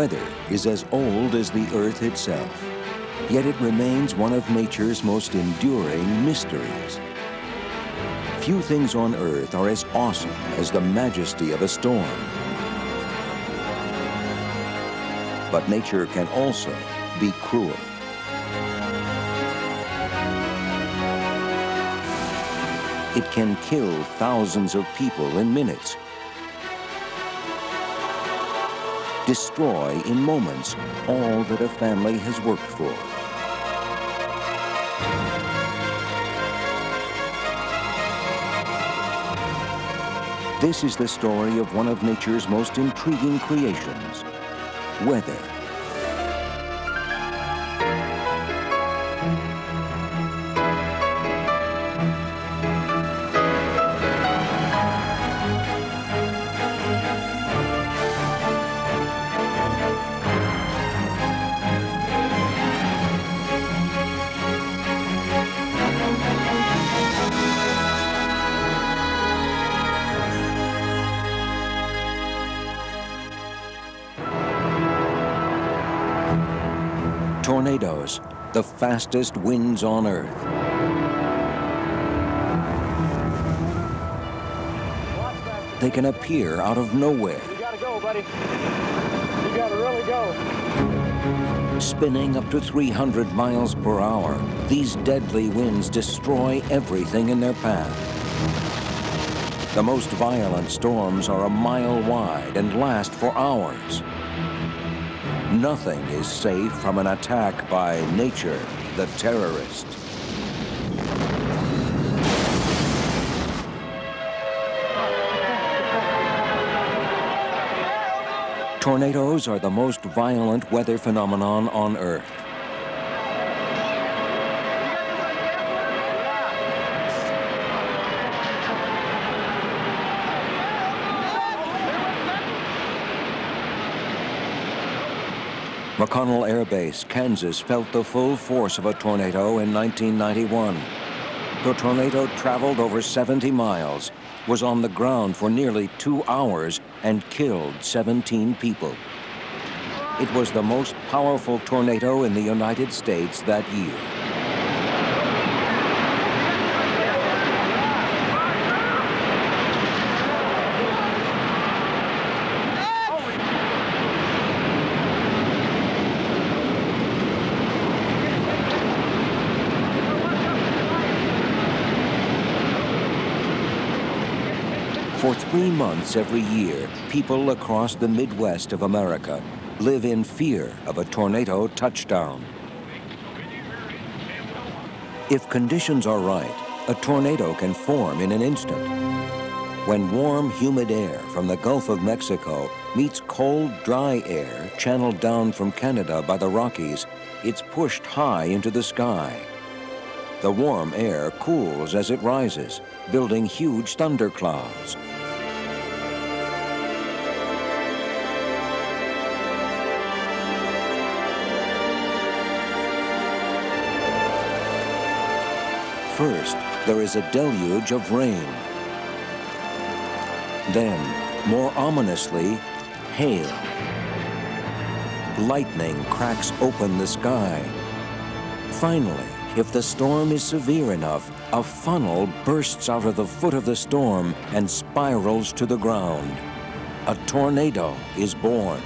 Weather is as old as the Earth itself, yet it remains one of nature's most enduring mysteries. Few things on Earth are as awesome as the majesty of a storm. But nature can also be cruel. It can kill thousands of people in minutes destroy in moments all that a family has worked for. This is the story of one of nature's most intriguing creations, weather. Fastest winds on Earth. They can appear out of nowhere. You gotta go, buddy. You gotta really go. Spinning up to 300 miles per hour, these deadly winds destroy everything in their path. The most violent storms are a mile wide and last for hours. Nothing is safe from an attack by nature, the terrorist. Tornadoes are the most violent weather phenomenon on Earth. McConnell Air Base, Kansas, felt the full force of a tornado in 1991. The tornado traveled over 70 miles, was on the ground for nearly two hours, and killed 17 people. It was the most powerful tornado in the United States that year. For three months every year, people across the Midwest of America live in fear of a tornado touchdown. If conditions are right, a tornado can form in an instant. When warm, humid air from the Gulf of Mexico meets cold, dry air channeled down from Canada by the Rockies, it's pushed high into the sky. The warm air cools as it rises, building huge thunderclouds. First, there is a deluge of rain. Then, more ominously, hail. Lightning cracks open the sky. Finally, if the storm is severe enough, a funnel bursts out of the foot of the storm and spirals to the ground. A tornado is born.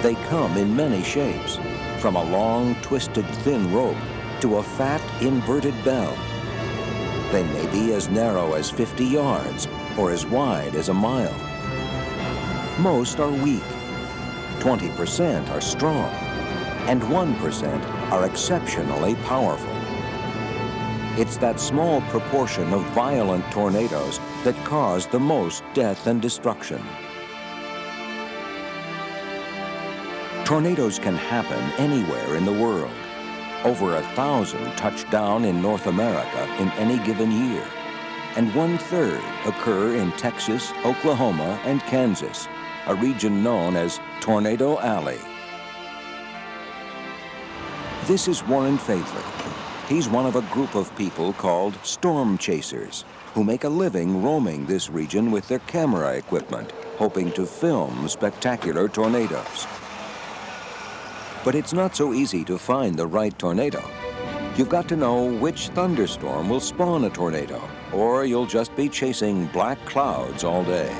They come in many shapes, from a long, twisted, thin rope to a fat, inverted bell. They may be as narrow as 50 yards or as wide as a mile. Most are weak. 20% are strong. And 1% are exceptionally powerful. It's that small proportion of violent tornadoes that cause the most death and destruction. Tornadoes can happen anywhere in the world. Over a thousand touch down in North America in any given year, and one third occur in Texas, Oklahoma, and Kansas, a region known as Tornado Alley. This is Warren Faidley. He's one of a group of people called storm chasers who make a living roaming this region with their camera equipment, hoping to film spectacular tornadoes. But it's not so easy to find the right tornado. You've got to know which thunderstorm will spawn a tornado, or you'll just be chasing black clouds all day.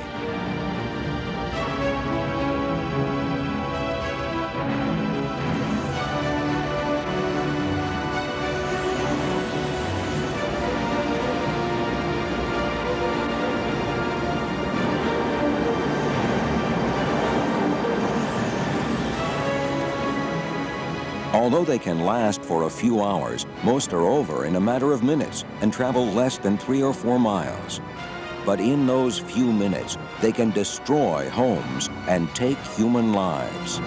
Although they can last for a few hours, most are over in a matter of minutes and travel less than three or four miles. But in those few minutes, they can destroy homes and take human lives.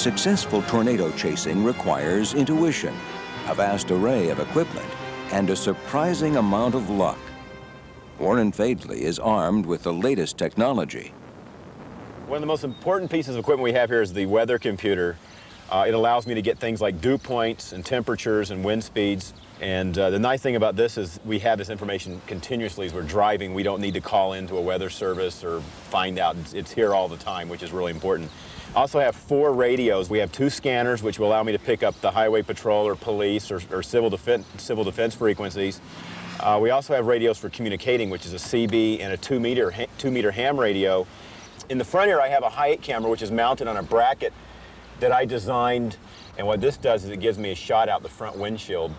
Successful tornado chasing requires intuition, a vast array of equipment, and a surprising amount of luck. Warren Faidley is armed with the latest technology. One of the most important pieces of equipment we have here is the weather computer. Uh, it allows me to get things like dew points and temperatures and wind speeds. And uh, the nice thing about this is we have this information continuously as we're driving. We don't need to call into a weather service or find out. It's, it's here all the time, which is really important. Also have four radios. We have two scanners, which will allow me to pick up the highway patrol or police or, or civil, defense, civil defense frequencies. Uh, we also have radios for communicating, which is a CB and a two meter, two meter ham radio. In the front here, I have a Hi8 camera, which is mounted on a bracket that I designed. And what this does is it gives me a shot out the front windshield,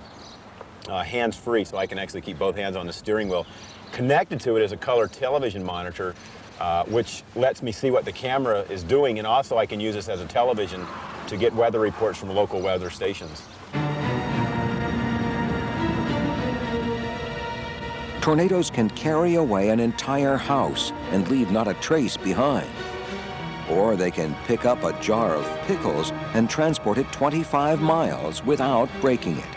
uh, hands-free, so I can actually keep both hands on the steering wheel. Connected to it is a color television monitor uh, which lets me see what the camera is doing, and also I can use this as a television to get weather reports from local weather stations. Tornadoes can carry away an entire house and leave not a trace behind. Or they can pick up a jar of pickles and transport it 25 miles without breaking it.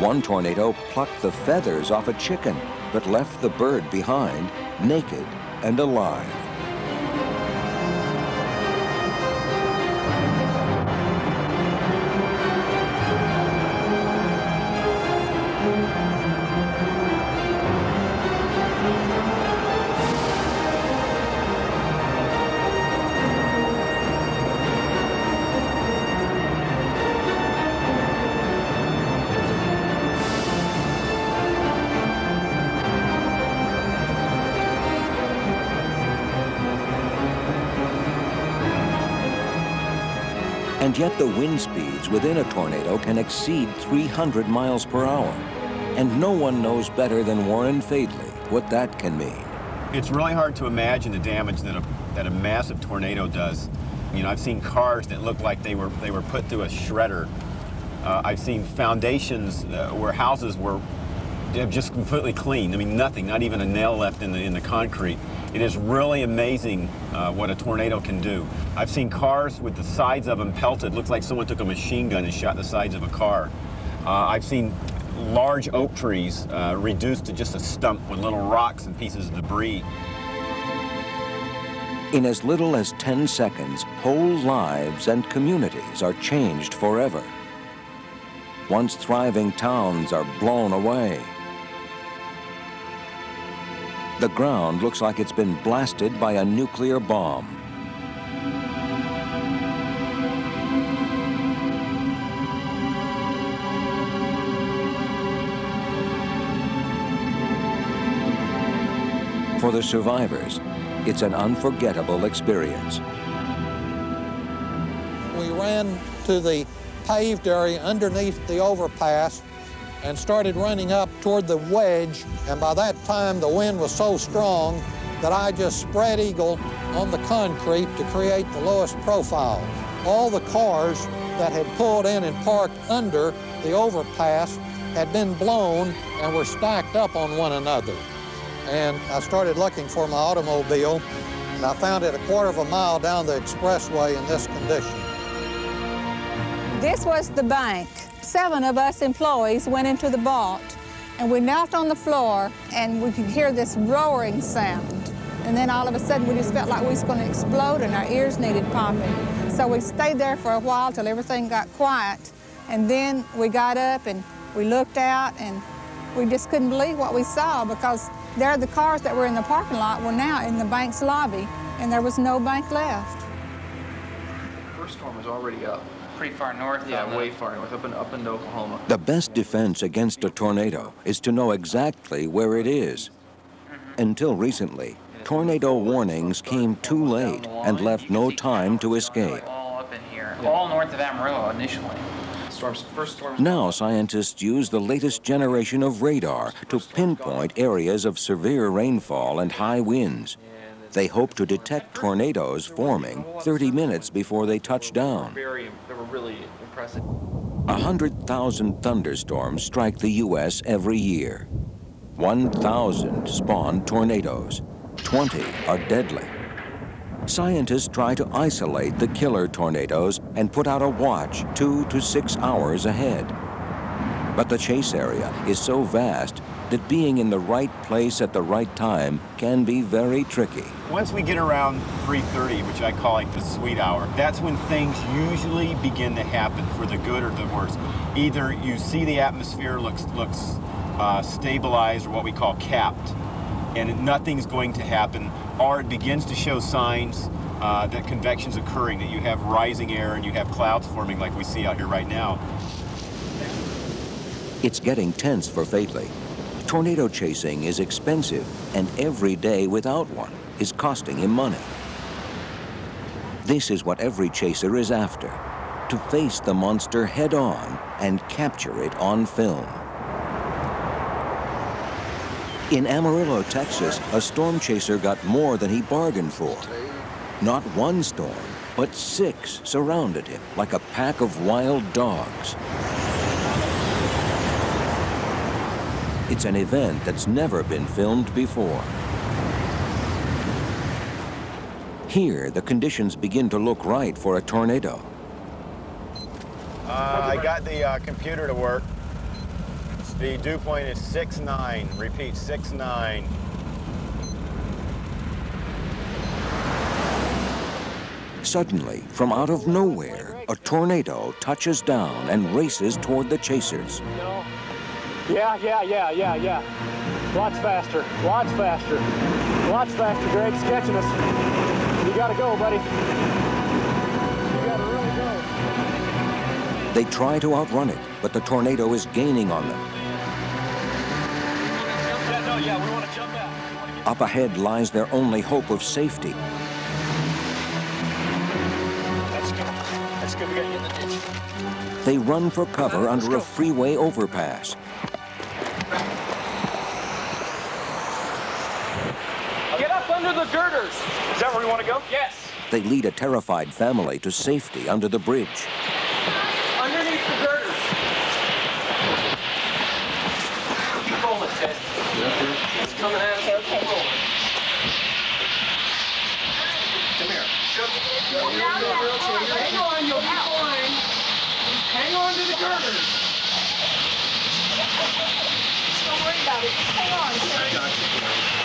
One tornado plucked the feathers off a chicken, but left the bird behind, naked and alive. Yet the wind speeds within a tornado can exceed 300 miles per hour. And no one knows better than Warren Faidley what that can mean. It's really hard to imagine the damage that a, that a massive tornado does. You know, I've seen cars that look like they were, they were put through a shredder. Uh, I've seen foundations uh, where houses were just completely clean. I mean, nothing, not even a nail left in the, in the concrete. It is really amazing uh, what a tornado can do. I've seen cars with the sides of them pelted. Looks like someone took a machine gun and shot the sides of a car. Uh, I've seen large oak trees uh, reduced to just a stump with little rocks and pieces of debris. In as little as 10 seconds, whole lives and communities are changed forever. Once thriving towns are blown away. The ground looks like it's been blasted by a nuclear bomb. For the survivors, it's an unforgettable experience. We ran to the paved area underneath the overpass and started running up toward the wedge. And by that time, the wind was so strong that I just spread eagle on the concrete to create the lowest profile. All the cars that had pulled in and parked under the overpass had been blown and were stacked up on one another. And I started looking for my automobile, and I found it a quarter of a mile down the expressway in this condition. This was the bank seven of us employees went into the vault and we knelt on the floor and we could hear this roaring sound. And then all of a sudden, we just felt like we was going to explode and our ears needed popping. So we stayed there for a while till everything got quiet. And then we got up and we looked out and we just couldn't believe what we saw because there the cars that were in the parking lot were now in the bank's lobby and there was no bank left. The First storm was already up. Pretty far north. Yeah, on the- way far north, up, in, up into Oklahoma. The best defense against a tornado is to know exactly where it is. Mm-hmm. Until recently, tornado warnings came too late and left no time to escape. All up in here. All north of Amarillo initially. Storms, first storms. Now scientists use the latest generation of radar to pinpoint areas of severe rainfall and high winds. They hope to detect tornadoes forming 30 minutes before they touch down. Very, they were really impressive. A 100,000 thunderstorms strike the U.S. every year. 1,000 spawn tornadoes. 20 are deadly. Scientists try to isolate the killer tornadoes and put out a watch two to six hours ahead. But the chase area is so vast that being in the right place at the right time can be very tricky. Once we get around 3.30, which I call like the sweet hour, that's when things usually begin to happen for the good or the worse. Either you see the atmosphere looks, looks uh, stabilized or what we call capped, and nothing's going to happen, or it begins to show signs uh, that convection's occurring, that you have rising air and you have clouds forming like we see out here right now. It's getting tense for Faidley. Tornado chasing is expensive, and every day without one is costing him money. This is what every chaser is after to face the monster head on and capture it on film. In Amarillo, Texas, a storm chaser got more than he bargained for. Not one storm, but six surrounded him like a pack of wild dogs. It's an event that's never been filmed before. Here, the conditions begin to look right for a tornado. Uh, I got the uh, computer to work. The dew point is 6-9. Repeat, 6-9. Suddenly, from out of nowhere, a tornado touches down and races toward the chasers. No. Yeah, yeah, yeah, yeah, yeah. Lots faster, lots faster, lots faster. Greg's catching us. You gotta go, buddy. Gotta really go. They try to outrun it, but the tornado is gaining on them. Yeah, no, yeah, we want to jump out. We wanna get- Up ahead lies their only hope of safety. That's good. That's good. We gotta get in the ditch. They run for cover under a freeway overpass. Under the girders. Is that where we want to go? Yes. They lead a terrified family to safety under the bridge. Underneath the girders. Keep rolling, Ted. It's coming at us. Keep rolling. Come here. Hang on, you'll be fine. Hang on to the girders. Don't worry about it. Just hang on. Ted.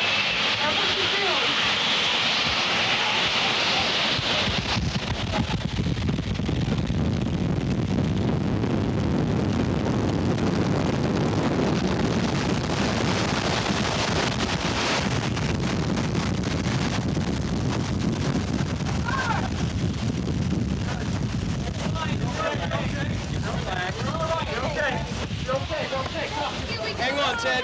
Hang on, Ted.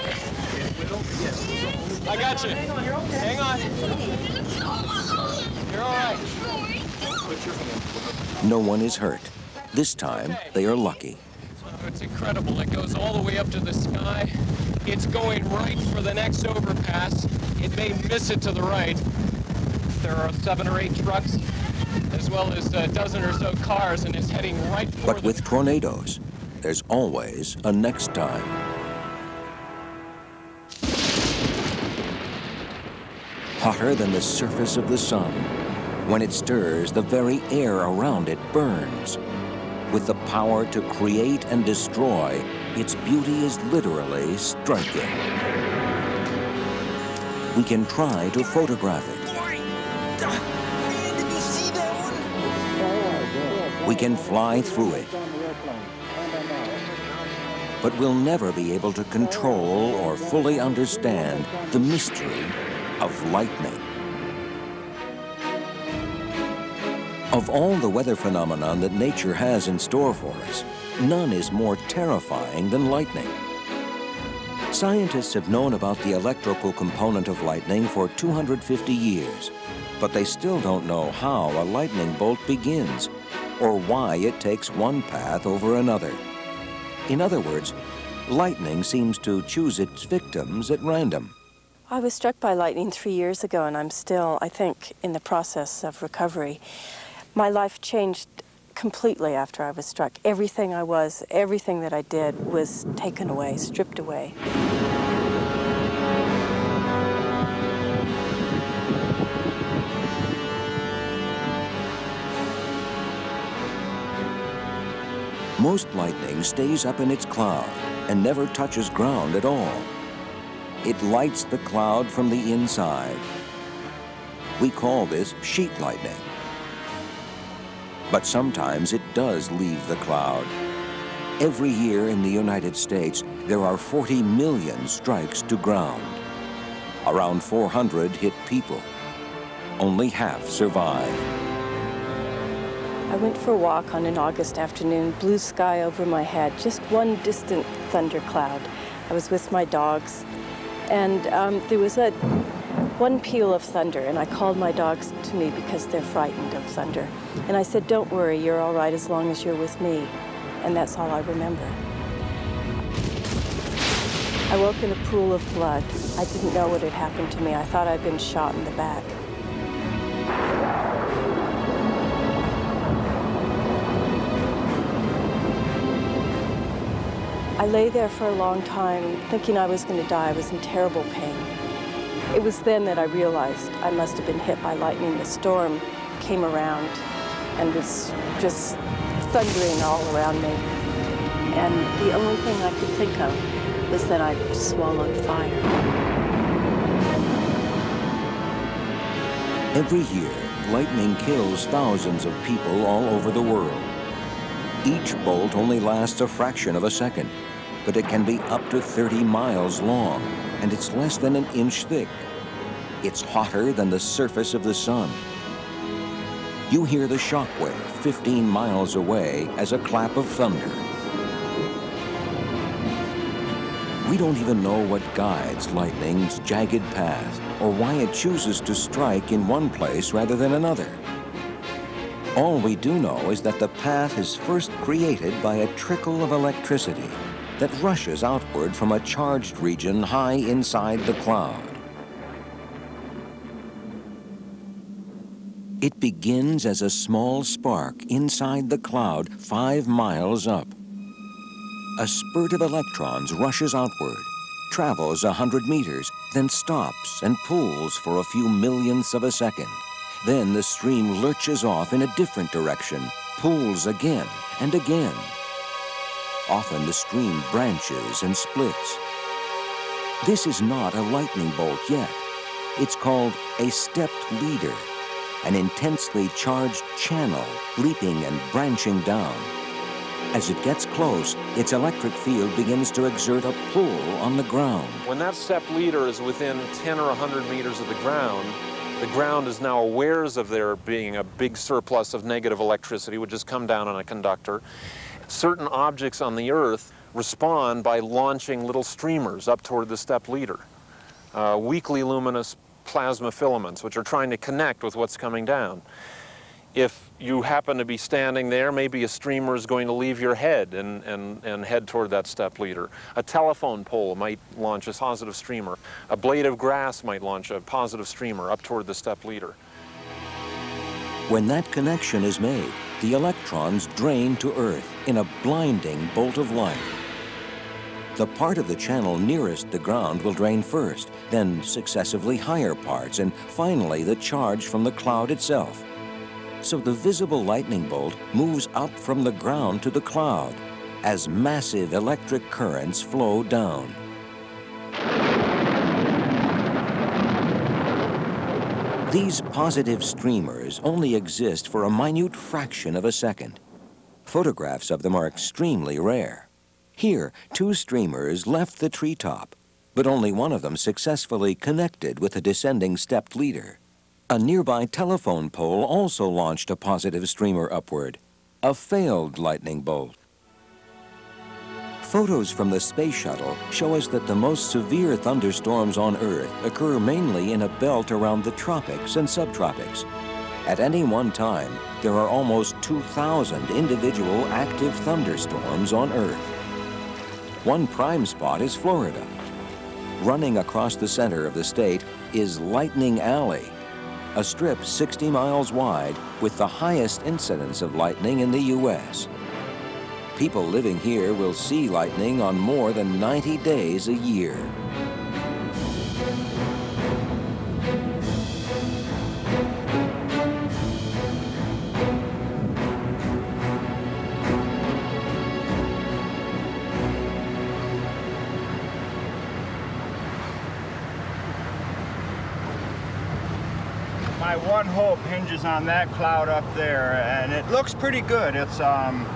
I got you. Hang on. You're all right. No one is hurt. This time, they are lucky. Oh, it's incredible. It goes all the way up to the sky. It's going right for the next overpass. It may miss it to the right. There are seven or eight trucks, as well as a dozen or so cars, and it's heading right for But the with tornadoes, there's always a next time. Hotter than the surface of the sun. When it stirs, the very air around it burns. With the power to create and destroy, its beauty is literally striking. we can try to photograph it. We can fly through it. But we'll never be able to control or fully understand the mystery of lightning. Of all the weather phenomenon that nature has in store for us, none is more terrifying than lightning. Scientists have known about the electrical component of lightning for 250 years, but they still don't know how a lightning bolt begins or why it takes one path over another. In other words, lightning seems to choose its victims at random. I was struck by lightning three years ago, and I'm still, I think, in the process of recovery. My life changed completely after I was struck. Everything I was, everything that I did was taken away, stripped away. Most lightning stays up in its cloud and never touches ground at all. It lights the cloud from the inside. We call this sheet lightning. But sometimes it does leave the cloud. Every year in the United States, there are 40 million strikes to ground. Around 400 hit people. Only half survive. I went for a walk on an August afternoon, blue sky over my head, just one distant thundercloud. I was with my dogs, and um, there was a one peal of thunder, and I called my dogs to me because they're frightened of thunder. And I said, Don't worry, you're all right as long as you're with me. And that's all I remember. I woke in a pool of blood. I didn't know what had happened to me. I thought I'd been shot in the back. I lay there for a long time thinking I was going to die. I was in terrible pain. It was then that I realized I must have been hit by lightning. The storm came around and was just thundering all around me. And the only thing I could think of was that I'd swallowed fire. Every year, lightning kills thousands of people all over the world. Each bolt only lasts a fraction of a second, but it can be up to 30 miles long, and it's less than an inch thick. It's hotter than the surface of the sun. You hear the shockwave 15 miles away as a clap of thunder. We don't even know what guides lightning's jagged path or why it chooses to strike in one place rather than another. All we do know is that the path is first created by a trickle of electricity that rushes outward from a charged region high inside the cloud. It begins as a small spark inside the cloud five miles up. A spurt of electrons rushes outward, travels a hundred meters, then stops and pulls for a few millionths of a second. Then the stream lurches off in a different direction, pulls again and again. Often the stream branches and splits. This is not a lightning bolt yet. It's called a stepped leader, an intensely charged channel leaping and branching down. As it gets close, its electric field begins to exert a pull on the ground. When that stepped leader is within 10 or 100 meters of the ground, the ground is now aware of there being a big surplus of negative electricity, which has come down on a conductor. Certain objects on the Earth respond by launching little streamers up toward the step leader. Uh, weakly luminous plasma filaments, which are trying to connect with what's coming down. If you happen to be standing there, maybe a streamer is going to leave your head and, and, and head toward that step leader. A telephone pole might launch a positive streamer. A blade of grass might launch a positive streamer up toward the step leader. When that connection is made, the electrons drain to Earth in a blinding bolt of light. The part of the channel nearest the ground will drain first, then successively higher parts, and finally the charge from the cloud itself so the visible lightning bolt moves up from the ground to the cloud as massive electric currents flow down. These positive streamers only exist for a minute fraction of a second. Photographs of them are extremely rare. Here, two streamers left the treetop, but only one of them successfully connected with a descending stepped leader. A nearby telephone pole also launched a positive streamer upward, a failed lightning bolt. Photos from the space shuttle show us that the most severe thunderstorms on Earth occur mainly in a belt around the tropics and subtropics. At any one time, there are almost 2,000 individual active thunderstorms on Earth. One prime spot is Florida. Running across the center of the state is Lightning Alley, a strip 60 miles wide with the highest incidence of lightning in the U.S. People living here will see lightning on more than 90 days a year. My one hope hinges on that cloud up there, and it looks pretty good. It's um,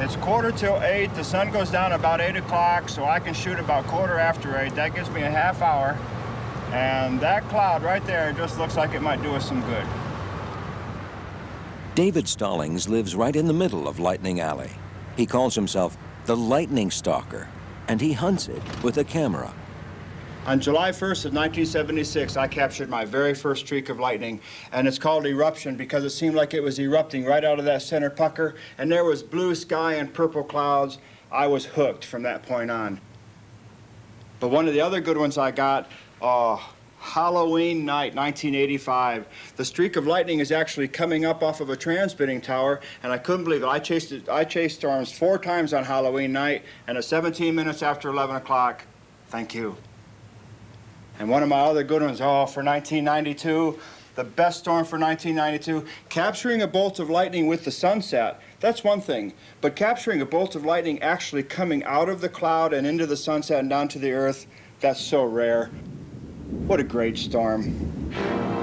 it's quarter till eight. The sun goes down about eight o'clock, so I can shoot about quarter after eight. That gives me a half hour. And that cloud right there just looks like it might do us some good. David Stallings lives right in the middle of Lightning Alley. He calls himself the Lightning Stalker, and he hunts it with a camera. On July 1st of 1976, I captured my very first streak of lightning, and it's called eruption because it seemed like it was erupting right out of that center pucker, and there was blue sky and purple clouds. I was hooked from that point on. But one of the other good ones I got, oh, Halloween night, 1985. The streak of lightning is actually coming up off of a transmitting tower, and I couldn't believe it. I chased it, I chased storms four times on Halloween night, and at 17 minutes after 11 o'clock, thank you. And one of my other good ones, oh, for 1992, the best storm for 1992, capturing a bolt of lightning with the sunset, that's one thing. But capturing a bolt of lightning actually coming out of the cloud and into the sunset and down to the earth, that's so rare. What a great storm.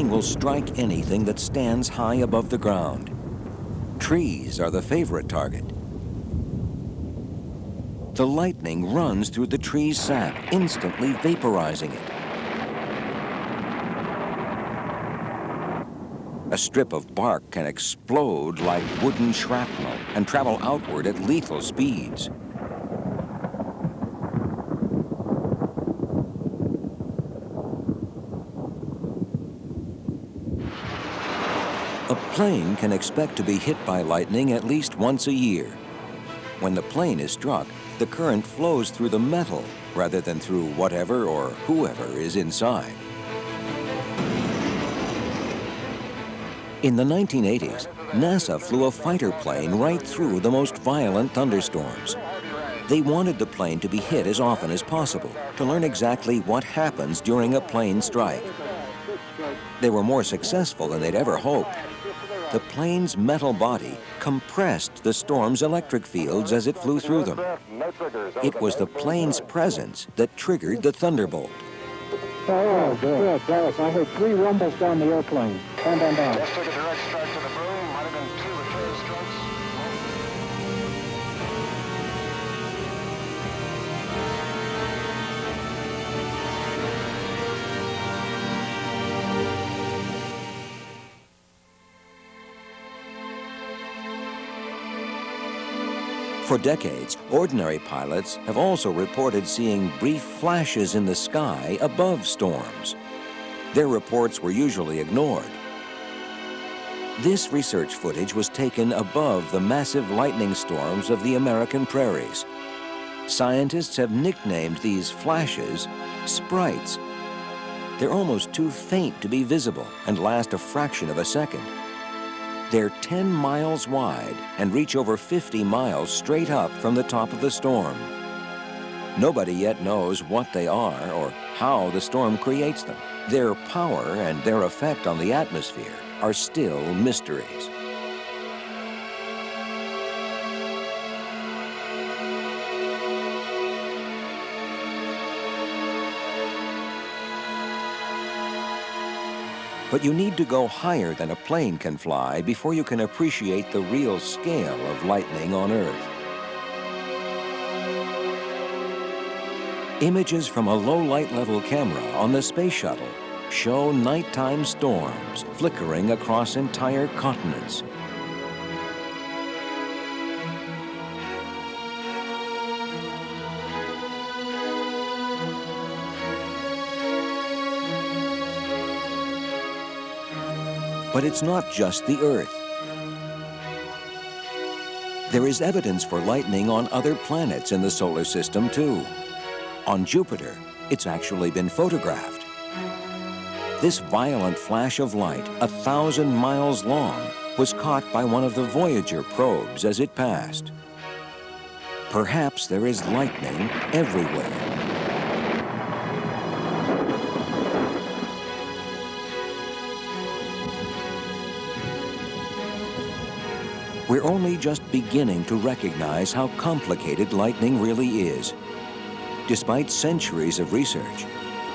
Lightning will strike anything that stands high above the ground. Trees are the favorite target. The lightning runs through the tree's sap, instantly vaporizing it. A strip of bark can explode like wooden shrapnel and travel outward at lethal speeds. Plane can expect to be hit by lightning at least once a year. When the plane is struck, the current flows through the metal rather than through whatever or whoever is inside. In the 1980s, NASA flew a fighter plane right through the most violent thunderstorms. They wanted the plane to be hit as often as possible to learn exactly what happens during a plane strike. They were more successful than they'd ever hoped the plane's metal body compressed the storm's electric fields as it flew through them. It was the plane's presence that triggered the thunderbolt. Oh, good, Dallas. I heard three rumbles down the airplane. Down, down, down. For decades, ordinary pilots have also reported seeing brief flashes in the sky above storms. Their reports were usually ignored. This research footage was taken above the massive lightning storms of the American prairies. Scientists have nicknamed these flashes sprites. They're almost too faint to be visible and last a fraction of a second. They're 10 miles wide and reach over 50 miles straight up from the top of the storm. Nobody yet knows what they are or how the storm creates them. Their power and their effect on the atmosphere are still mysteries. But you need to go higher than a plane can fly before you can appreciate the real scale of lightning on Earth. Images from a low light level camera on the space shuttle show nighttime storms flickering across entire continents. But it's not just the Earth. There is evidence for lightning on other planets in the solar system, too. On Jupiter, it's actually been photographed. This violent flash of light, a thousand miles long, was caught by one of the Voyager probes as it passed. Perhaps there is lightning everywhere. We're only just beginning to recognize how complicated lightning really is. Despite centuries of research,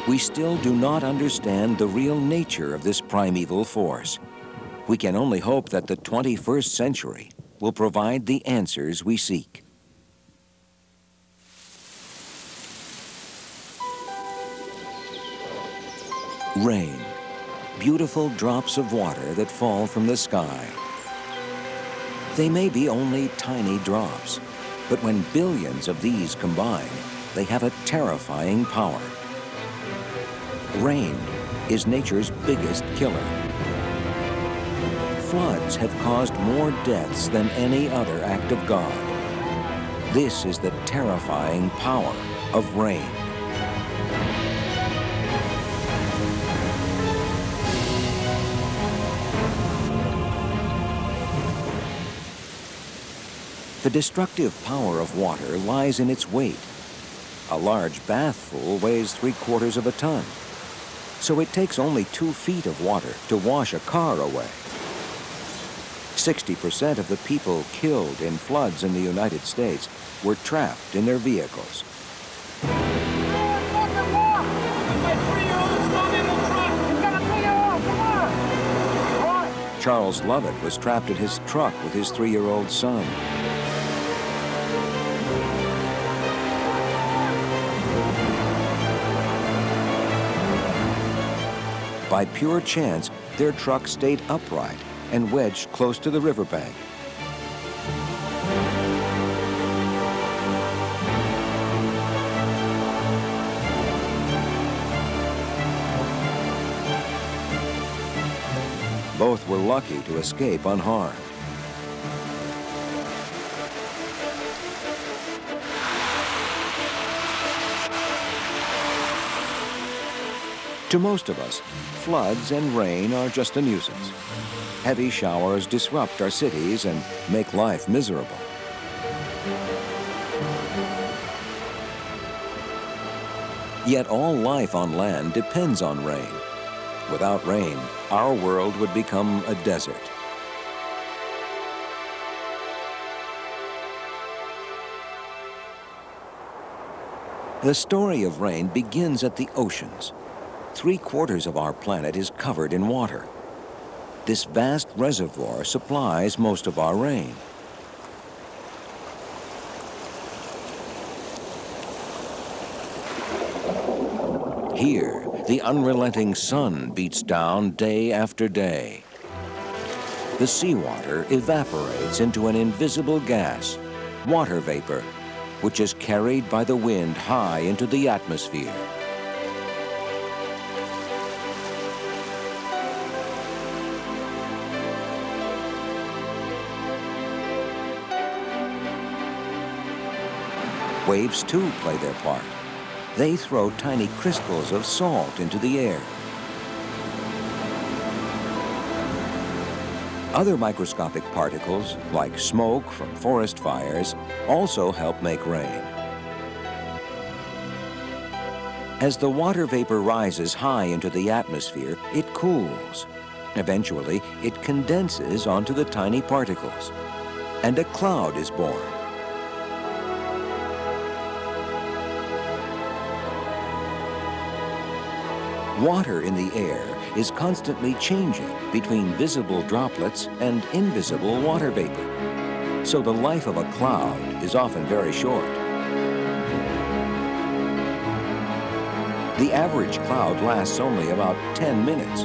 we still do not understand the real nature of this primeval force. We can only hope that the 21st century will provide the answers we seek. Rain, beautiful drops of water that fall from the sky. They may be only tiny drops, but when billions of these combine, they have a terrifying power. Rain is nature's biggest killer. Floods have caused more deaths than any other act of God. This is the terrifying power of rain. The destructive power of water lies in its weight. A large bathful weighs three quarters of a ton. So it takes only two feet of water to wash a car away. 60% of the people killed in floods in the United States were trapped in their vehicles. Charles Lovett was trapped in his truck with his three-year-old son. By pure chance, their truck stayed upright and wedged close to the riverbank. Both were lucky to escape unharmed. To most of us, floods and rain are just a nuisance. Heavy showers disrupt our cities and make life miserable. Yet all life on land depends on rain. Without rain, our world would become a desert. The story of rain begins at the oceans. Three quarters of our planet is covered in water. This vast reservoir supplies most of our rain. Here, the unrelenting sun beats down day after day. The seawater evaporates into an invisible gas, water vapor, which is carried by the wind high into the atmosphere. Waves too play their part. They throw tiny crystals of salt into the air. Other microscopic particles, like smoke from forest fires, also help make rain. As the water vapor rises high into the atmosphere, it cools. Eventually, it condenses onto the tiny particles, and a cloud is born. Water in the air is constantly changing between visible droplets and invisible water vapor. So the life of a cloud is often very short. The average cloud lasts only about 10 minutes.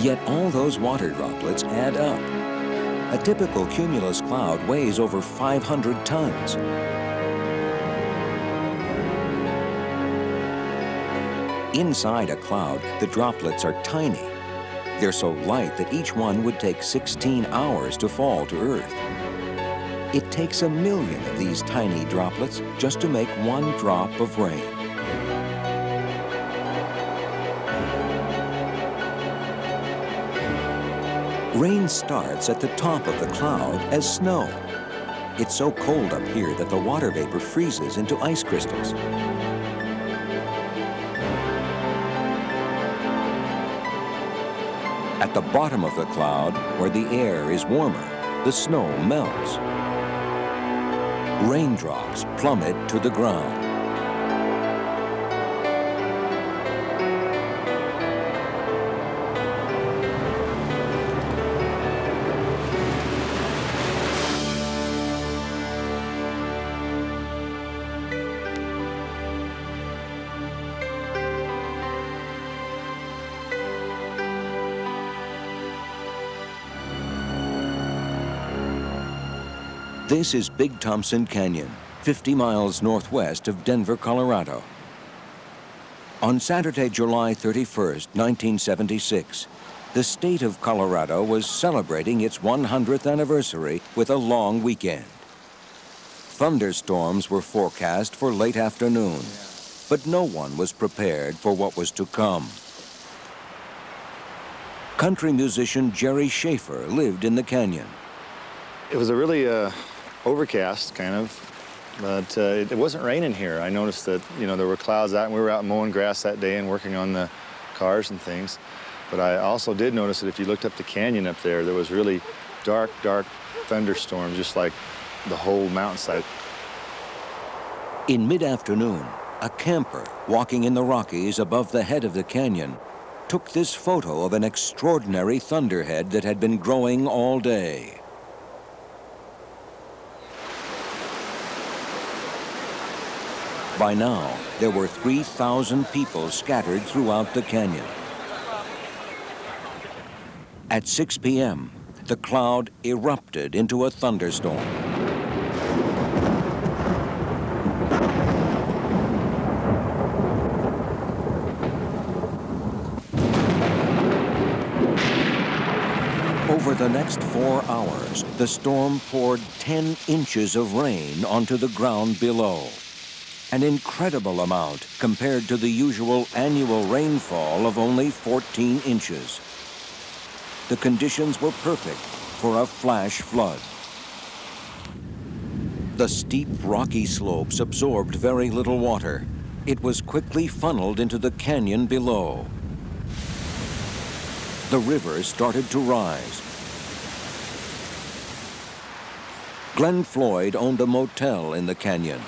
Yet all those water droplets add up. A typical cumulus cloud weighs over 500 tons. Inside a cloud, the droplets are tiny. They're so light that each one would take 16 hours to fall to Earth. It takes a million of these tiny droplets just to make one drop of rain. Rain starts at the top of the cloud as snow. It's so cold up here that the water vapor freezes into ice crystals. At the bottom of the cloud, where the air is warmer, the snow melts. Raindrops plummet to the ground. This is Big Thompson Canyon, 50 miles northwest of Denver, Colorado. On Saturday, July 31st, 1976, the state of Colorado was celebrating its 100th anniversary with a long weekend. Thunderstorms were forecast for late afternoon, but no one was prepared for what was to come. Country musician Jerry Schaefer lived in the canyon. It was a really uh, overcast, kind of, but uh, it, it, wasn't raining here. I noticed that, you know, there were clouds out, and we were out mowing grass that day and working on the cars and things. But I also did notice that if you looked up the canyon up there, there was really dark, dark thunderstorms, just like the whole mountainside. In mid-afternoon, a camper walking in the Rockies above the head of the canyon took this photo of an extraordinary thunderhead that had been growing all day. By now, there were 3,000 people scattered throughout the canyon. At 6 p.m., the cloud erupted into a thunderstorm. Over the next four hours, the storm poured 10 inches of rain onto the ground below an incredible amount compared to the usual annual rainfall of only 14 inches. The conditions were perfect for a flash flood. The steep rocky slopes absorbed very little water. It was quickly funneled into the canyon below. The river started to rise. Glenn Floyd owned a motel in the canyon.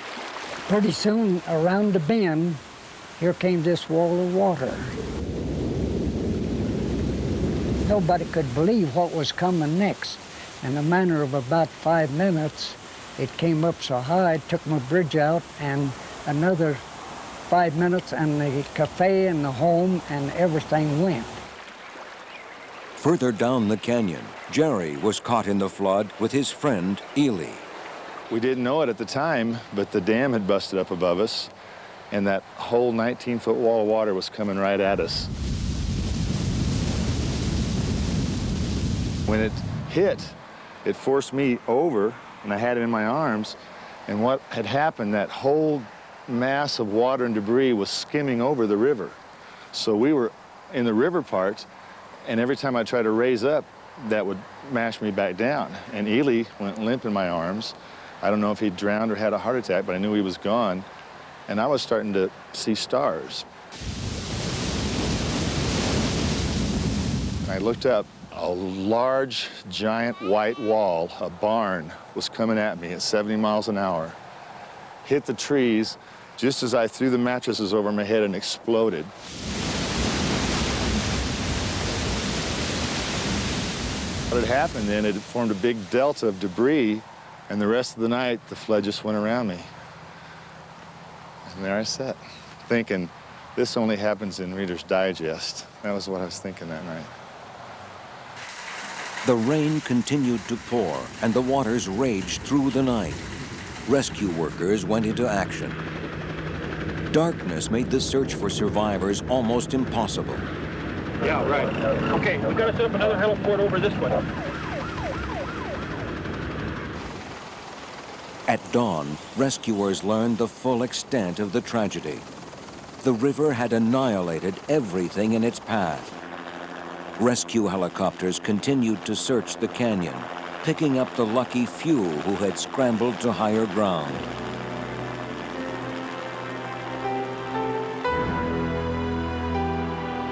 Pretty soon, around the bend, here came this wall of water. Nobody could believe what was coming next. In a matter of about five minutes, it came up so high, it took my bridge out, and another five minutes, and the cafe and the home and everything went. Further down the canyon, Jerry was caught in the flood with his friend, Ely. We didn't know it at the time, but the dam had busted up above us, and that whole 19-foot wall of water was coming right at us. When it hit, it forced me over, and I had it in my arms, and what had happened, that whole mass of water and debris was skimming over the river. So we were in the river part, and every time I tried to raise up, that would mash me back down. And Ely went limp in my arms, I don't know if he drowned or had a heart attack, but I knew he was gone. And I was starting to see stars. I looked up. A large, giant white wall, a barn, was coming at me at 70 miles an hour. Hit the trees just as I threw the mattresses over my head and exploded. What had happened then, it had formed a big delta of debris, and the rest of the night, the flood just went around me. And there I sat, thinking, this only happens in Reader's Digest. That was what I was thinking that night. The rain continued to pour, and the waters raged through the night. Rescue workers went into action. Darkness made the search for survivors almost impossible. Yeah, right. Okay, we've gotta set up another heliport over this one. At dawn, rescuers learned the full extent of the tragedy. The river had annihilated everything in its path. Rescue helicopters continued to search the canyon, picking up the lucky few who had scrambled to higher ground.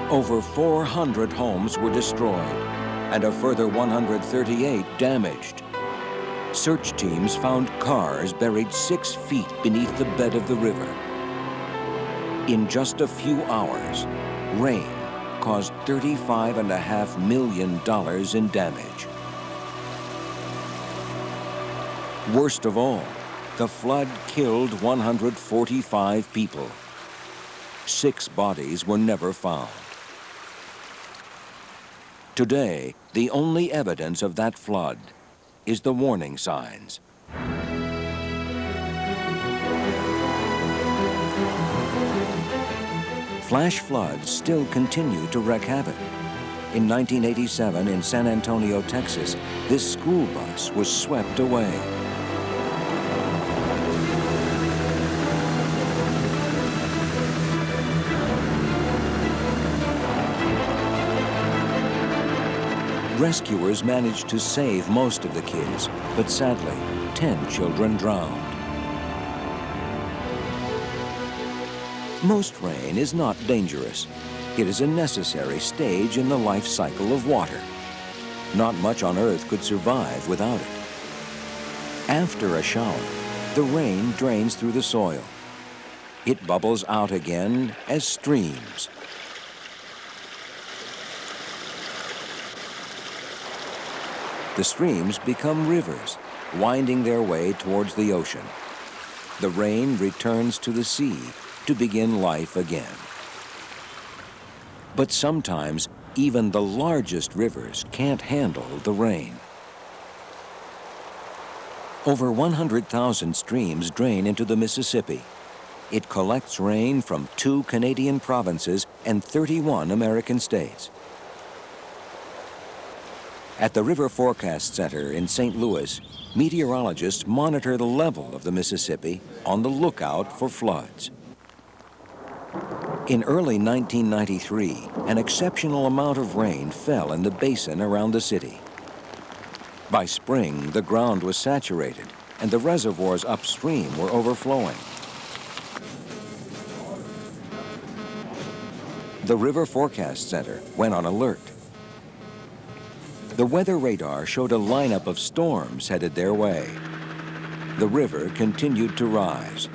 Over 400 homes were destroyed and a further 138 damaged. Search teams found cars buried six feet beneath the bed of the river. In just a few hours, rain caused $35.5 million in damage. Worst of all, the flood killed 145 people. Six bodies were never found. Today, the only evidence of that flood is the warning signs. Flash floods still continue to wreak havoc. In 1987 in San Antonio, Texas, this school bus was swept away. Rescuers managed to save most of the kids, but sadly, 10 children drowned. Most rain is not dangerous. It is a necessary stage in the life cycle of water. Not much on Earth could survive without it. After a shower, the rain drains through the soil. It bubbles out again as streams. The streams become rivers, winding their way towards the ocean. The rain returns to the sea to begin life again. But sometimes even the largest rivers can't handle the rain. Over 100,000 streams drain into the Mississippi. It collects rain from two Canadian provinces and 31 American states. At the River Forecast Center in St. Louis, meteorologists monitor the level of the Mississippi on the lookout for floods. In early 1993, an exceptional amount of rain fell in the basin around the city. By spring, the ground was saturated and the reservoirs upstream were overflowing. The River Forecast Center went on alert. The weather radar showed a lineup of storms headed their way. The river continued to rise.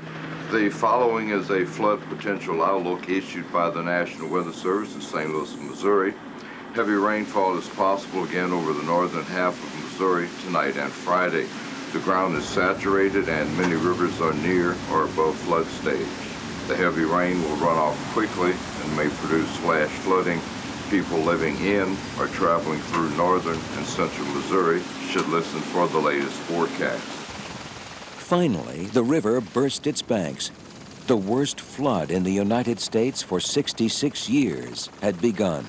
The following is a flood potential outlook issued by the National Weather Service in St. Louis, Missouri. Heavy rainfall is possible again over the northern half of Missouri tonight and Friday. The ground is saturated and many rivers are near or above flood stage. The heavy rain will run off quickly and may produce flash flooding people living in or traveling through northern and central Missouri should listen for the latest forecast. Finally, the river burst its banks. The worst flood in the United States for 66 years had begun.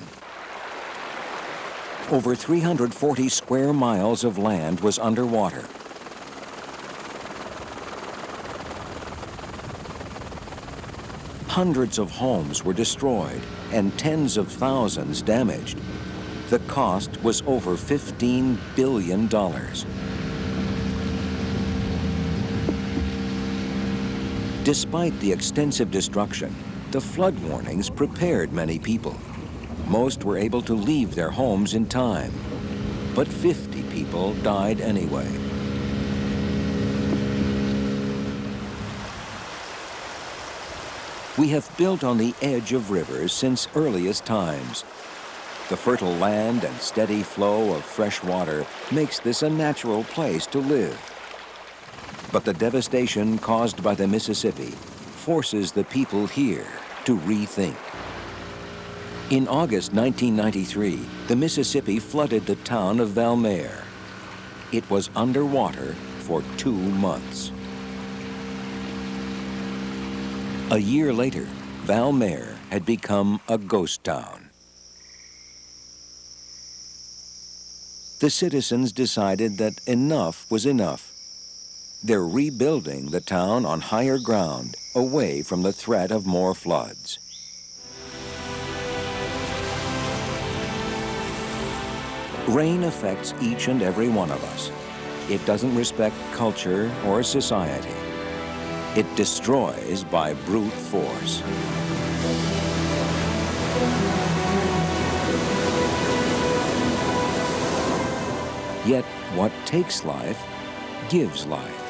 Over 340 square miles of land was underwater. Hundreds of homes were destroyed and tens of thousands damaged. The cost was over $15 billion. Despite the extensive destruction, the flood warnings prepared many people. Most were able to leave their homes in time, but 50 people died anyway. We have built on the edge of rivers since earliest times. The fertile land and steady flow of fresh water makes this a natural place to live. But the devastation caused by the Mississippi forces the people here to rethink. In August 1993, the Mississippi flooded the town of Valmeyer. It was underwater for two months. A year later, Valmeyer had become a ghost town. The citizens decided that enough was enough. They're rebuilding the town on higher ground, away from the threat of more floods. Rain affects each and every one of us. It doesn't respect culture or society. It destroys by brute force. Yet what takes life gives life.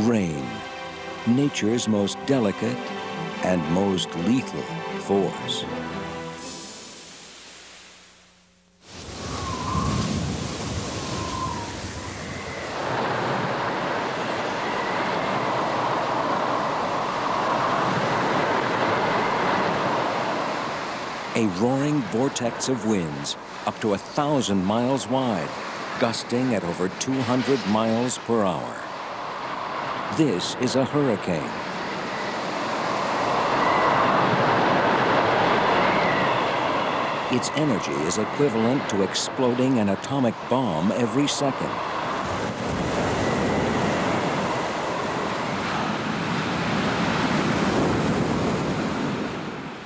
Rain, nature's most delicate and most lethal force. A roaring vortex of winds up to a thousand miles wide, gusting at over 200 miles per hour. This is a hurricane. Its energy is equivalent to exploding an atomic bomb every second.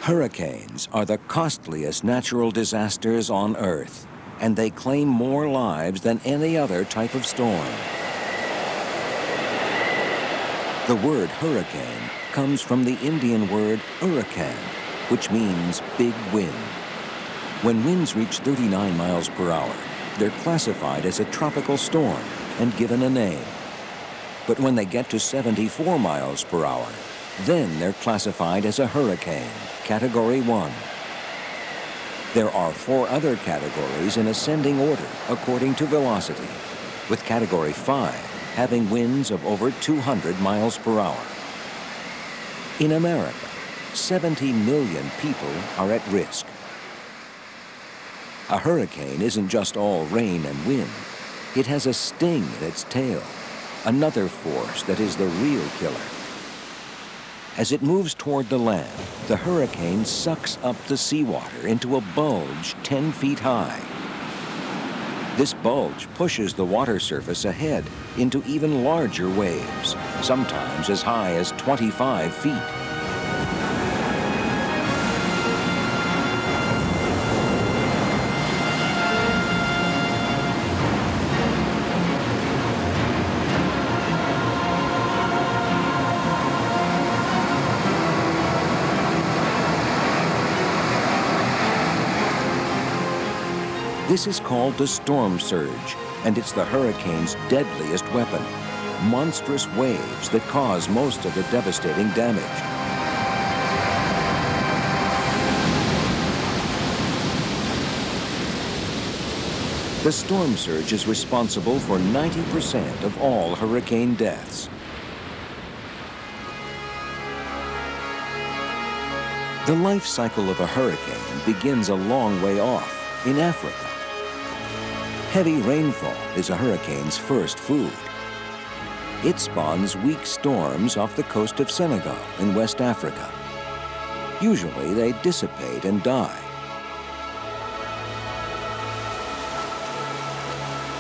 Hurricanes are the costliest natural disasters on Earth, and they claim more lives than any other type of storm. The word hurricane comes from the Indian word huracan, which means big wind. When winds reach 39 miles per hour, they're classified as a tropical storm and given a name. But when they get to 74 miles per hour, then they're classified as a hurricane, Category 1. There are four other categories in ascending order according to velocity, with Category 5 having winds of over 200 miles per hour. In America, 70 million people are at risk. A hurricane isn't just all rain and wind. It has a sting in its tail, another force that is the real killer. As it moves toward the land, the hurricane sucks up the seawater into a bulge 10 feet high. This bulge pushes the water surface ahead into even larger waves, sometimes as high as 25 feet. This is called the storm surge, and it's the hurricane's deadliest weapon. Monstrous waves that cause most of the devastating damage. The storm surge is responsible for 90% of all hurricane deaths. The life cycle of a hurricane begins a long way off, in Africa. Heavy rainfall is a hurricane's first food. It spawns weak storms off the coast of Senegal in West Africa. Usually they dissipate and die.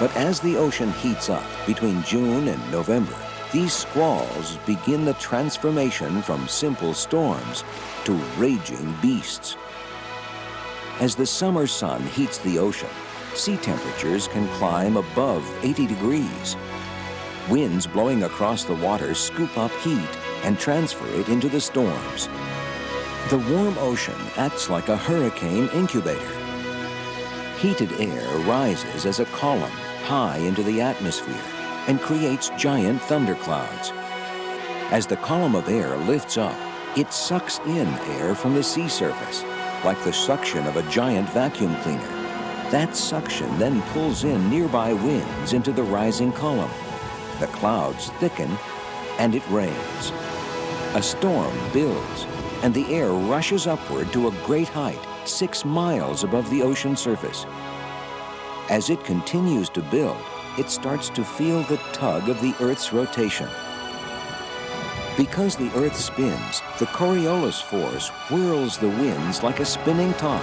But as the ocean heats up between June and November, these squalls begin the transformation from simple storms to raging beasts. As the summer sun heats the ocean, sea temperatures can climb above 80 degrees. Winds blowing across the water scoop up heat and transfer it into the storms. The warm ocean acts like a hurricane incubator. Heated air rises as a column high into the atmosphere and creates giant thunderclouds. As the column of air lifts up, it sucks in air from the sea surface, like the suction of a giant vacuum cleaner. That suction then pulls in nearby winds into the rising column. The clouds thicken and it rains. A storm builds and the air rushes upward to a great height, six miles above the ocean surface. As it continues to build, it starts to feel the tug of the Earth's rotation. Because the Earth spins, the Coriolis force whirls the winds like a spinning top,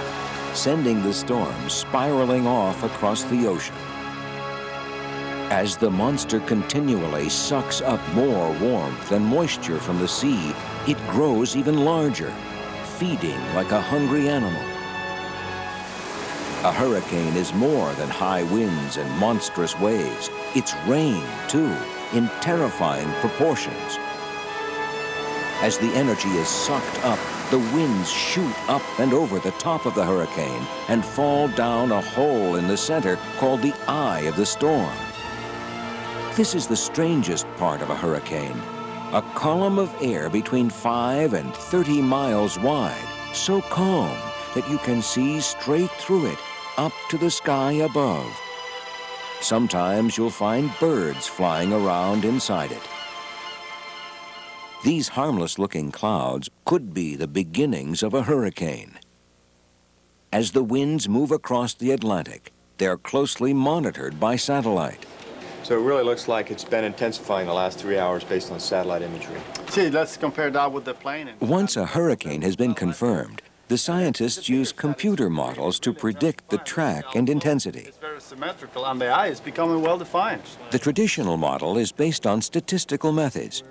sending the storm spiraling off across the ocean. As the monster continually sucks up more warmth and moisture from the sea, it grows even larger, feeding like a hungry animal. A hurricane is more than high winds and monstrous waves. It's rain, too, in terrifying proportions. As the energy is sucked up, the winds shoot up and over the top of the hurricane and fall down a hole in the center called the eye of the storm. This is the strangest part of a hurricane. A column of air between 5 and 30 miles wide, so calm that you can see straight through it up to the sky above. Sometimes you'll find birds flying around inside it. These harmless-looking clouds could be the beginnings of a hurricane. As the winds move across the Atlantic, they're closely monitored by satellite. So it really looks like it's been intensifying the last three hours based on satellite imagery. See, let's compare that with the plane. And Once a hurricane has been confirmed, the scientists use computer models to predict the track and intensity. it's very symmetrical, and the eye is becoming well defined. The traditional model is based on statistical methods.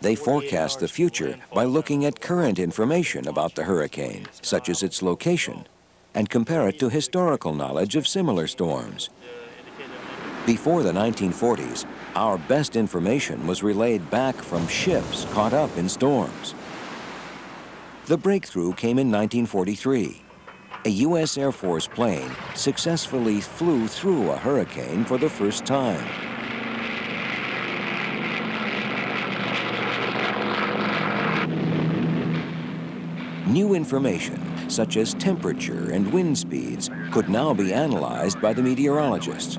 They forecast the future by looking at current information about the hurricane, such as its location, and compare it to historical knowledge of similar storms. Before the 1940s, our best information was relayed back from ships caught up in storms. The breakthrough came in 1943. A U.S. Air Force plane successfully flew through a hurricane for the first time. New information, such as temperature and wind speeds, could now be analyzed by the meteorologists.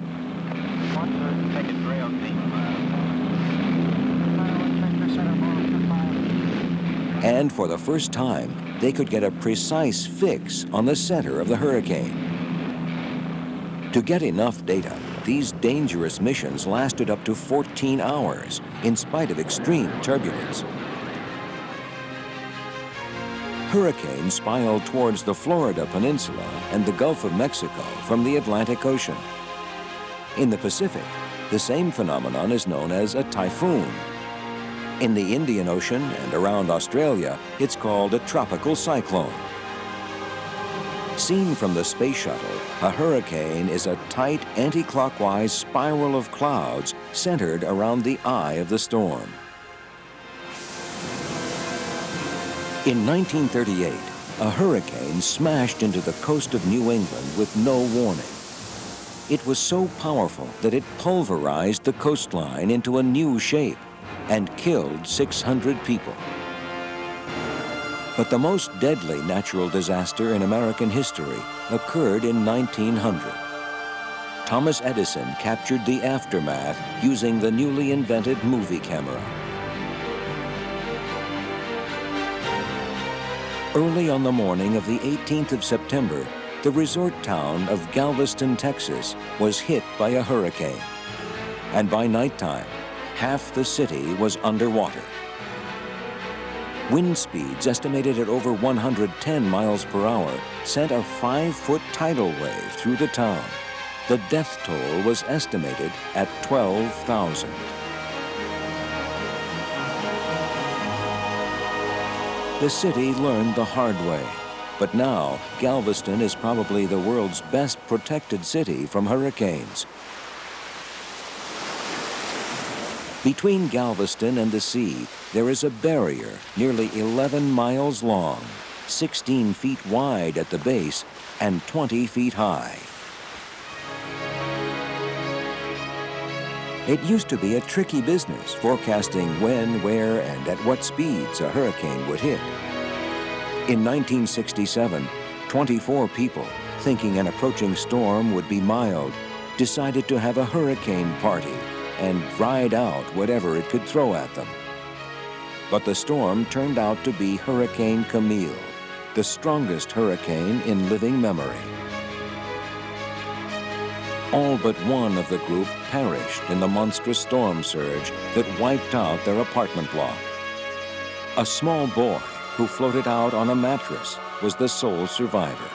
And for the first time, they could get a precise fix on the center of the hurricane. To get enough data, these dangerous missions lasted up to 14 hours, in spite of extreme turbulence. Hurricanes spiral towards the Florida Peninsula and the Gulf of Mexico from the Atlantic Ocean. In the Pacific, the same phenomenon is known as a typhoon. In the Indian Ocean and around Australia, it's called a tropical cyclone. Seen from the space shuttle, a hurricane is a tight anti-clockwise spiral of clouds centered around the eye of the storm. In 1938, a hurricane smashed into the coast of New England with no warning. It was so powerful that it pulverized the coastline into a new shape and killed 600 people. But the most deadly natural disaster in American history occurred in 1900. Thomas Edison captured the aftermath using the newly invented movie camera. Early on the morning of the 18th of September, the resort town of Galveston, Texas was hit by a hurricane. And by nighttime, half the city was underwater. Wind speeds estimated at over 110 miles per hour sent a five-foot tidal wave through the town. The death toll was estimated at 12,000. The city learned the hard way. But now, Galveston is probably the world's best protected city from hurricanes. Between Galveston and the sea, there is a barrier nearly 11 miles long, 16 feet wide at the base, and 20 feet high. It used to be a tricky business forecasting when, where, and at what speeds a hurricane would hit. In 1967, 24 people, thinking an approaching storm would be mild, decided to have a hurricane party and ride out whatever it could throw at them. But the storm turned out to be Hurricane Camille, the strongest hurricane in living memory all but one of the group perished in the monstrous storm surge that wiped out their apartment block. A small boy who floated out on a mattress was the sole survivor.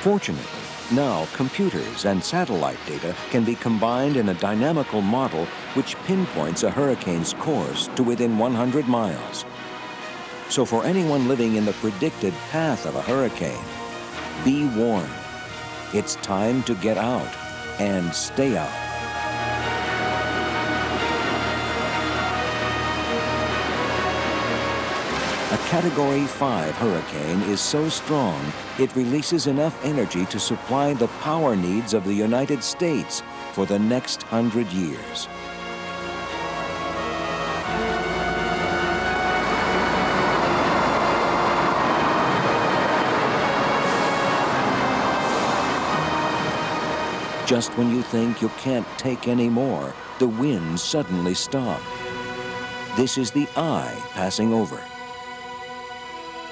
Fortunately, now computers and satellite data can be combined in a dynamical model which pinpoints a hurricane's course to within 100 miles. So for anyone living in the predicted path of a hurricane, be warned. It's time to get out and stay out. A Category 5 hurricane is so strong, it releases enough energy to supply the power needs of the United States for the next hundred years. Just when you think you can't take any more, the winds suddenly stop. This is the eye passing over.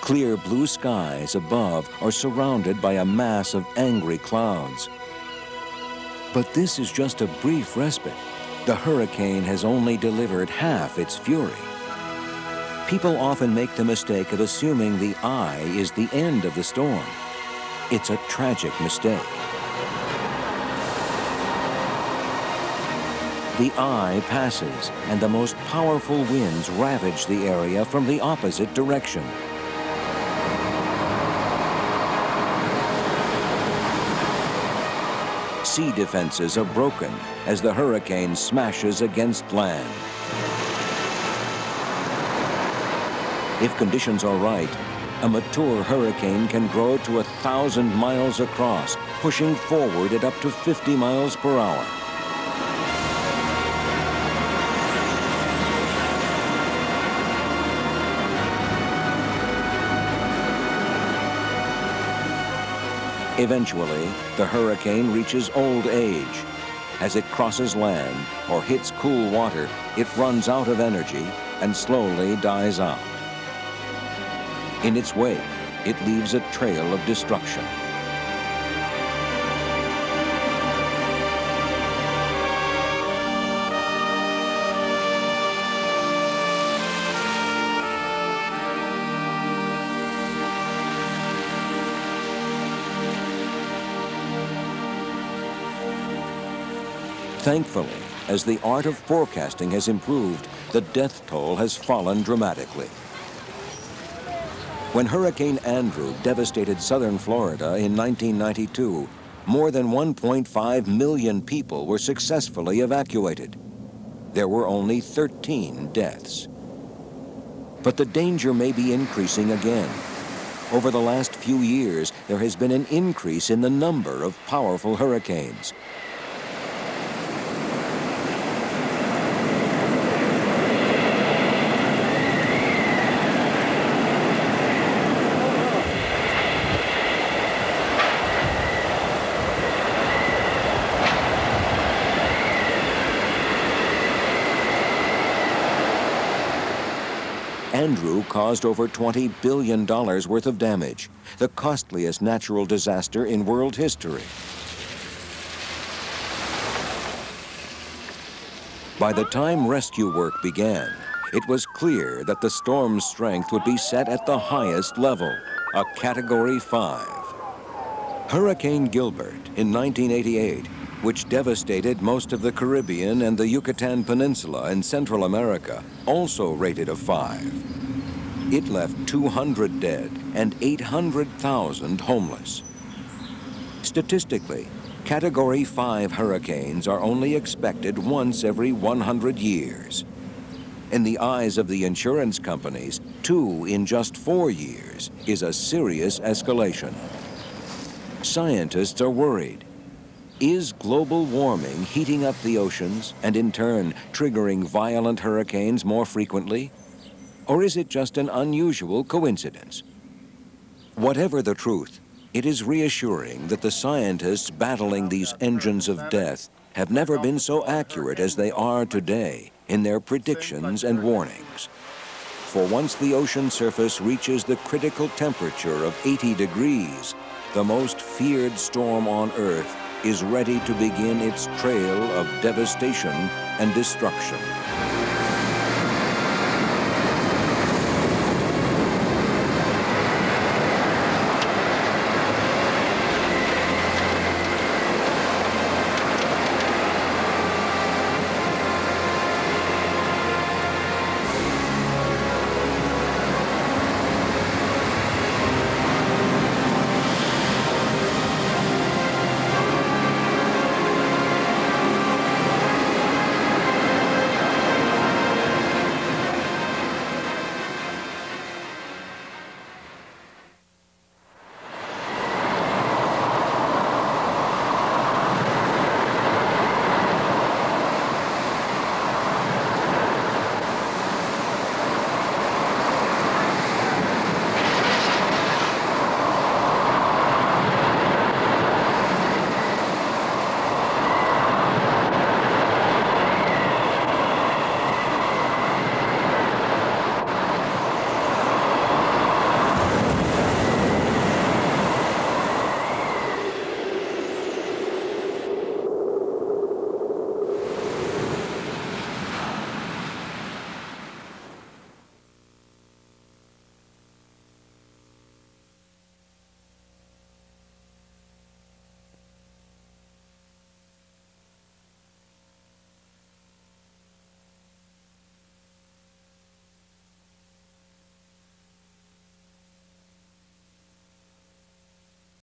Clear blue skies above are surrounded by a mass of angry clouds. But this is just a brief respite. The hurricane has only delivered half its fury. People often make the mistake of assuming the eye is the end of the storm. It's a tragic mistake. The eye passes, and the most powerful winds ravage the area from the opposite direction. Sea defenses are broken as the hurricane smashes against land. If conditions are right, a mature hurricane can grow to a thousand miles across, pushing forward at up to 50 miles per hour. Eventually, the hurricane reaches old age. As it crosses land or hits cool water, it runs out of energy and slowly dies out. In its wake, it leaves a trail of destruction. Thankfully, as the art of forecasting has improved, the death toll has fallen dramatically. When Hurricane Andrew devastated southern Florida in 1992, more than 1.5 million people were successfully evacuated. There were only 13 deaths. But the danger may be increasing again. Over the last few years, there has been an increase in the number of powerful hurricanes. Caused over $20 billion worth of damage, the costliest natural disaster in world history. By the time rescue work began, it was clear that the storm's strength would be set at the highest level, a Category 5. Hurricane Gilbert in 1988 which devastated most of the Caribbean and the Yucatan Peninsula in Central America, also rated a 5. It left 200 dead and 800,000 homeless. Statistically, Category 5 hurricanes are only expected once every 100 years. In the eyes of the insurance companies, two in just four years is a serious escalation. Scientists are worried. Is global warming heating up the oceans and in turn triggering violent hurricanes more frequently? Or is it just an unusual coincidence? Whatever the truth, it is reassuring that the scientists battling these engines of death have never been so accurate as they are today in their predictions and warnings. For once the ocean surface reaches the critical temperature of 80 degrees, the most feared storm on Earth is ready to begin its trail of devastation and destruction.